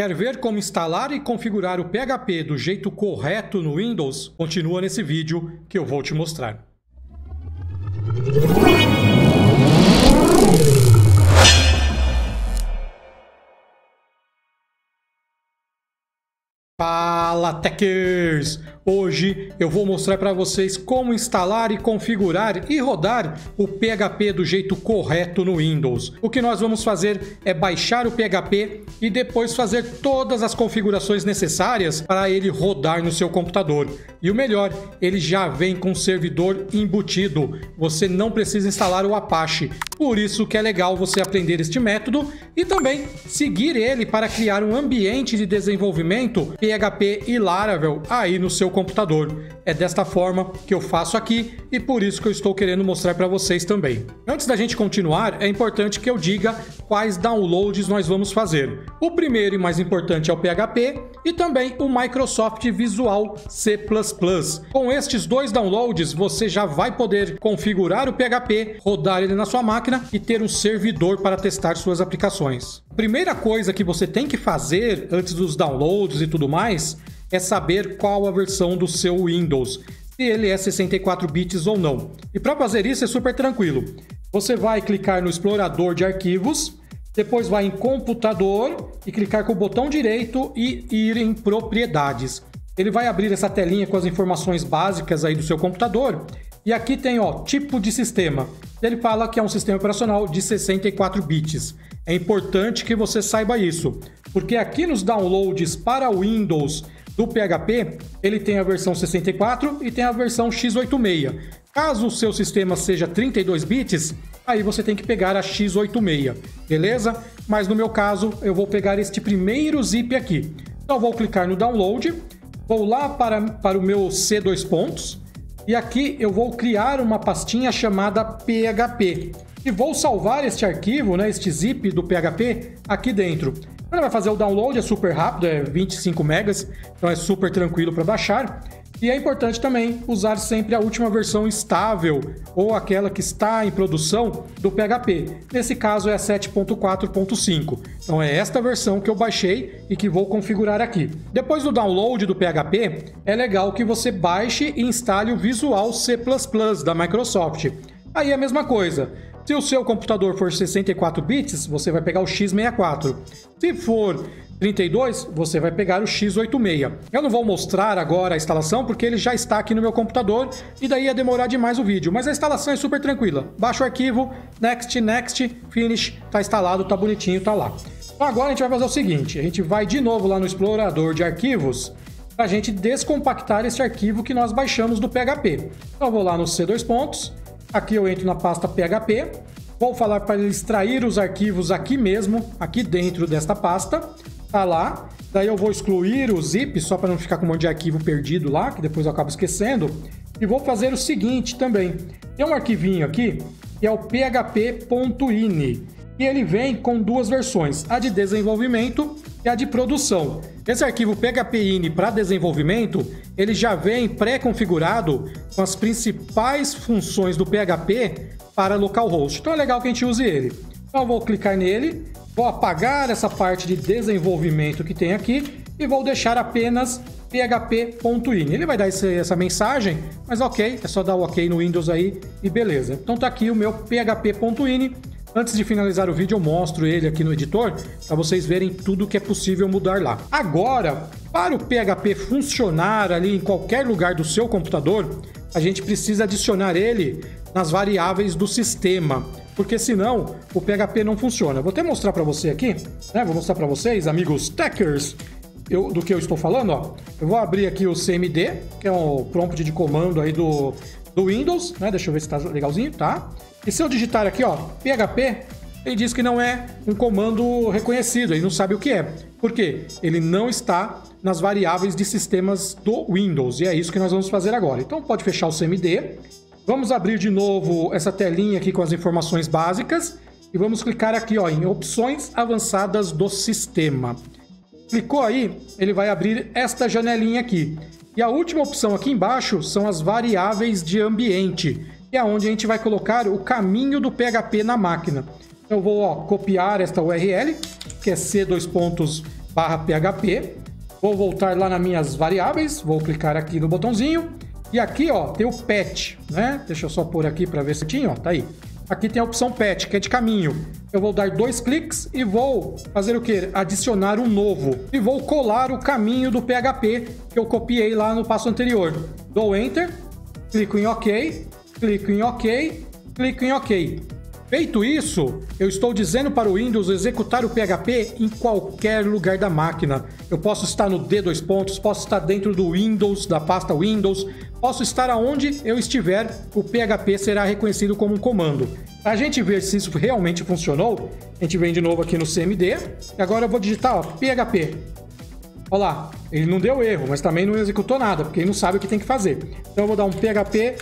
Quer ver como instalar e configurar o PHP do jeito correto no Windows? Continua nesse vídeo que eu vou te mostrar. Fala Techers! Hoje eu vou mostrar para vocês como instalar e configurar e rodar o PHP do jeito correto no Windows. O que nós vamos fazer é baixar o PHP e depois fazer todas as configurações necessárias para ele rodar no seu computador. E o melhor, ele já vem com servidor embutido. Você não precisa instalar o Apache. Por isso que é legal você aprender este método e também seguir ele para criar um ambiente de desenvolvimento PHP e Laravel aí no seu computador. É desta forma que eu faço aqui e por isso que eu estou querendo mostrar para vocês também. Antes da gente continuar, é importante que eu diga quais downloads nós vamos fazer. O primeiro e mais importante é o PHP e também o Microsoft Visual C++. Com estes dois downloads, você já vai poder configurar o PHP, rodar ele na sua máquina e ter um servidor para testar suas aplicações. Primeira coisa que você tem que fazer antes dos downloads e tudo mais é saber qual a versão do seu Windows, se ele é 64 bits ou não. E para fazer isso é super tranquilo. Você vai clicar no explorador de arquivos, depois vai em computador e clicar com o botão direito e ir em propriedades. Ele vai abrir essa telinha com as informações básicas aí do seu computador. E aqui tem, ó, tipo de sistema. Ele fala que é um sistema operacional de 64 bits. É importante que você saiba isso, porque aqui nos downloads para Windows do PHP, ele tem a versão 64 e tem a versão x86. Caso o seu sistema seja 32 bits, aí você tem que pegar a x86, beleza? Mas no meu caso, eu vou pegar este primeiro zip aqui. Então vou clicar no download, vou lá para, para o meu C2 pontos e aqui eu vou criar uma pastinha chamada PHP. E vou salvar este arquivo, né, este zip do PHP aqui dentro. Quando vai fazer o download, é super rápido, é 25 megas, então é super tranquilo para baixar. E é importante também usar sempre a última versão estável ou aquela que está em produção do PHP. Nesse caso é a 7.4.5. Então é esta versão que eu baixei e que vou configurar aqui. Depois do download do PHP, é legal que você baixe e instale o Visual C++ da Microsoft. Aí é a mesma coisa. Se o seu computador for 64 bits, você vai pegar o x64. Se for 32, você vai pegar o x86. Eu não vou mostrar agora a instalação porque ele já está aqui no meu computador e daí ia demorar demais o vídeo, mas a instalação é super tranquila. Baixa o arquivo, next, next, finish, tá instalado, tá bonitinho, tá lá. Então agora a gente vai fazer o seguinte, a gente vai de novo lá no explorador de arquivos para a gente descompactar esse arquivo que nós baixamos do PHP. Então eu vou lá no C2 pontos, Aqui eu entro na pasta PHP, vou falar para ele extrair os arquivos aqui mesmo, aqui dentro desta pasta, tá lá. Daí eu vou excluir o zip, só para não ficar com um monte de arquivo perdido lá, que depois eu acabo esquecendo. E vou fazer o seguinte também. Tem um arquivinho aqui, que é o php.ini. E ele vem com duas versões, a de desenvolvimento e a de produção. Esse arquivo PHPINI para desenvolvimento, ele já vem pré-configurado com as principais funções do PHP para localhost. Então é legal que a gente use ele. Então eu vou clicar nele, vou apagar essa parte de desenvolvimento que tem aqui e vou deixar apenas php.ini. Ele vai dar essa mensagem, mas ok, é só dar o ok no Windows aí e beleza. Então tá aqui o meu php.ini Antes de finalizar o vídeo, eu mostro ele aqui no editor para vocês verem tudo que é possível mudar lá. Agora, para o PHP funcionar ali em qualquer lugar do seu computador, a gente precisa adicionar ele nas variáveis do sistema, porque senão o PHP não funciona. Vou até mostrar para você aqui, né? Vou mostrar para vocês, amigos techers, eu, do que eu estou falando, ó. Eu vou abrir aqui o CMD, que é o prompt de comando aí do, do Windows, né? Deixa eu ver se está legalzinho, tá? E se eu digitar aqui, ó, PHP, ele diz que não é um comando reconhecido, ele não sabe o que é. Por quê? Ele não está nas variáveis de sistemas do Windows, e é isso que nós vamos fazer agora. Então pode fechar o CMD. Vamos abrir de novo essa telinha aqui com as informações básicas e vamos clicar aqui ó, em opções avançadas do sistema. Clicou aí, ele vai abrir esta janelinha aqui. E a última opção aqui embaixo são as variáveis de ambiente que é onde a gente vai colocar o caminho do PHP na máquina. Eu vou ó, copiar esta URL, que é c dois pontos barra PHP. Vou voltar lá nas minhas variáveis, vou clicar aqui no botãozinho. E aqui, ó, tem o pet, né? Deixa eu só pôr aqui para ver se tinha, ó, tá aí. Aqui tem a opção pet, que é de caminho. Eu vou dar dois cliques e vou fazer o que? Adicionar um novo. E vou colar o caminho do PHP que eu copiei lá no passo anterior. Dou Enter, clico em OK, clico em OK, clico em OK. Feito isso, eu estou dizendo para o Windows executar o PHP em qualquer lugar da máquina. Eu posso estar no D dois pontos, posso estar dentro do Windows, da pasta Windows, posso estar aonde eu estiver, o PHP será reconhecido como um comando. Para a gente ver se isso realmente funcionou, a gente vem de novo aqui no CMD e agora eu vou digitar ó, PHP. Olha lá, ele não deu erro, mas também não executou nada, porque ele não sabe o que tem que fazer. Então eu vou dar um PHP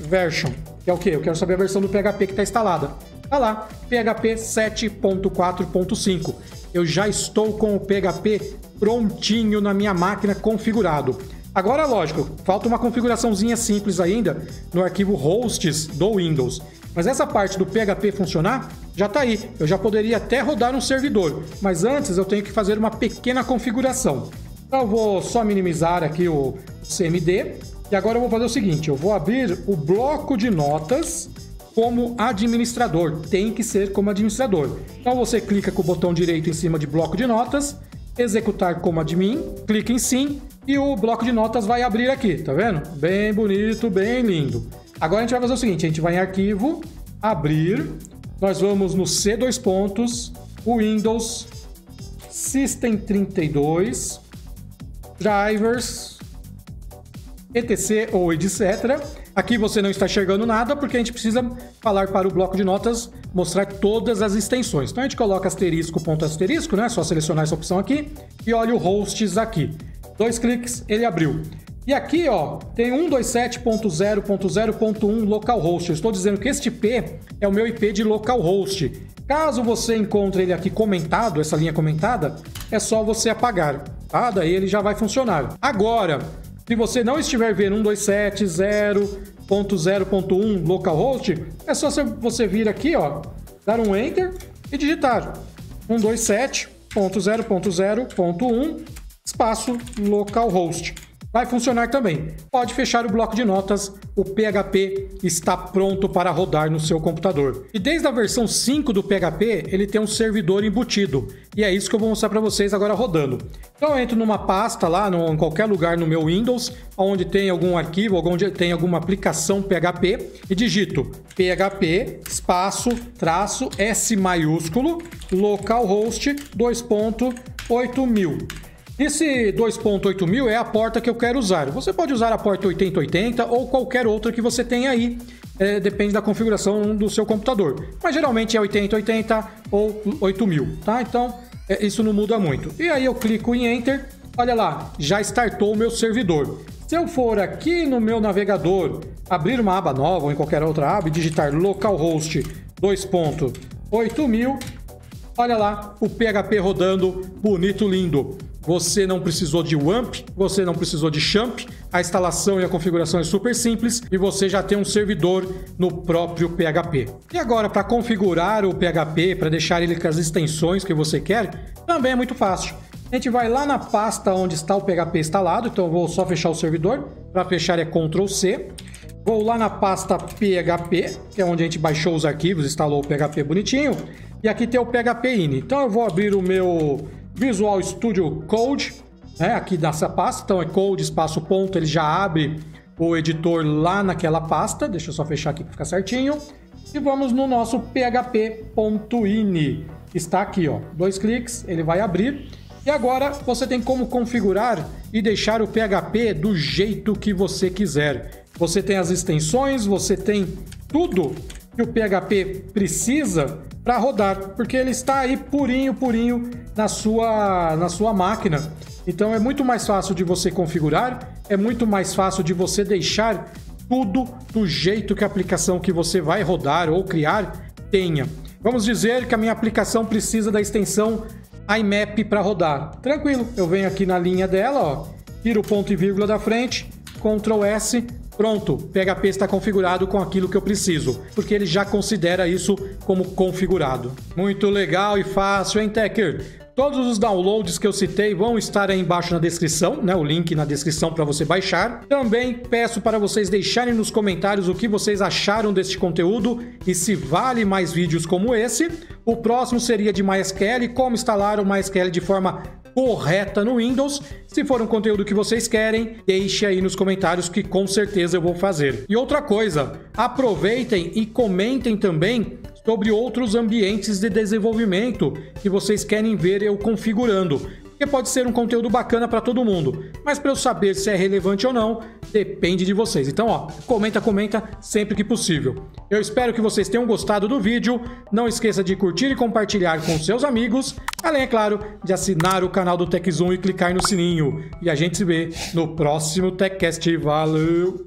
version que é o quê? Eu quero saber a versão do PHP que está instalada. Tá lá, PHP 7.4.5. Eu já estou com o PHP prontinho na minha máquina configurado. Agora, lógico, falta uma configuraçãozinha simples ainda no arquivo hosts do Windows. Mas essa parte do PHP funcionar já está aí. Eu já poderia até rodar um servidor, mas antes eu tenho que fazer uma pequena configuração. Então eu vou só minimizar aqui o CMD e agora eu vou fazer o seguinte: eu vou abrir o bloco de notas como administrador. Tem que ser como administrador. Então você clica com o botão direito em cima de bloco de notas, executar como admin, clica em sim e o bloco de notas vai abrir aqui, tá vendo? Bem bonito, bem lindo. Agora a gente vai fazer o seguinte: a gente vai em arquivo, abrir, nós vamos no C2 pontos, Windows, System 32, Drivers, etc ou etc. Aqui você não está enxergando nada porque a gente precisa falar para o bloco de notas mostrar todas as extensões. Então a gente coloca asterisco, ponto asterisco, né? Só selecionar essa opção aqui e olha o hosts aqui. Dois cliques, ele abriu. E aqui, ó, tem 127.0.0.1 localhost. Eu estou dizendo que este IP é o meu IP de localhost. Caso você encontre ele aqui comentado, essa linha comentada, é só você apagar, tá? Daí ele já vai funcionar. Agora, se você não estiver vendo 127.0.0.1 localhost, é só você vir aqui, ó, dar um enter e digitar 127.0.0.1 espaço localhost vai funcionar também. Pode fechar o bloco de notas, o PHP está pronto para rodar no seu computador. E desde a versão 5 do PHP, ele tem um servidor embutido. E é isso que eu vou mostrar para vocês agora rodando. Então eu entro numa pasta lá, no, em qualquer lugar no meu Windows, onde tem algum arquivo, onde tem alguma aplicação PHP, e digito PHP, espaço, traço, S maiúsculo, localhost 2.8000. Esse 2.8 mil é a porta que eu quero usar. Você pode usar a porta 8080 ou qualquer outra que você tenha aí. É, depende da configuração do seu computador. Mas geralmente é 8080 ou 8000, tá? Então é, isso não muda muito. E aí eu clico em Enter. Olha lá, já startou o meu servidor. Se eu for aqui no meu navegador, abrir uma aba nova ou em qualquer outra aba e digitar localhost 2.8000, olha lá o PHP rodando bonito, lindo. Você não precisou de WAMP, você não precisou de champ, a instalação e a configuração é super simples e você já tem um servidor no próprio PHP. E agora, para configurar o PHP, para deixar ele com as extensões que você quer, também é muito fácil. A gente vai lá na pasta onde está o PHP instalado, então eu vou só fechar o servidor. Para fechar é Ctrl C. Vou lá na pasta PHP, que é onde a gente baixou os arquivos, instalou o PHP bonitinho. E aqui tem o PHP ini. Então eu vou abrir o meu Visual Studio Code, né, aqui nessa pasta. Então é code, espaço, ponto, ele já abre o editor lá naquela pasta. Deixa eu só fechar aqui para ficar certinho. E vamos no nosso php.ini. Está aqui, ó. Dois cliques, ele vai abrir. E agora você tem como configurar e deixar o PHP do jeito que você quiser. Você tem as extensões, você tem tudo que o PHP precisa para rodar, porque ele está aí purinho, purinho na sua, na sua máquina. Então é muito mais fácil de você configurar, é muito mais fácil de você deixar tudo do jeito que a aplicação que você vai rodar ou criar tenha. Vamos dizer que a minha aplicação precisa da extensão IMAP para rodar. Tranquilo, eu venho aqui na linha dela, ó, tiro o ponto e vírgula da frente, Ctrl S, Pronto, PHP está configurado com aquilo que eu preciso, porque ele já considera isso como configurado. Muito legal e fácil, hein, Tecker? Todos os downloads que eu citei vão estar aí embaixo na descrição, né? O link na descrição para você baixar. Também peço para vocês deixarem nos comentários o que vocês acharam deste conteúdo e se vale mais vídeos como esse. O próximo seria de MySQL, como instalar o MySQL de forma correta no Windows. Se for um conteúdo que vocês querem, deixe aí nos comentários que com certeza eu vou fazer. E outra coisa, aproveitem e comentem também sobre outros ambientes de desenvolvimento que vocês querem ver eu configurando porque pode ser um conteúdo bacana para todo mundo. Mas para eu saber se é relevante ou não, depende de vocês. Então, ó, comenta, comenta sempre que possível. Eu espero que vocês tenham gostado do vídeo. Não esqueça de curtir e compartilhar com seus amigos, além, é claro, de assinar o canal do TechZoom e clicar no sininho. E a gente se vê no próximo TechCast. Valeu!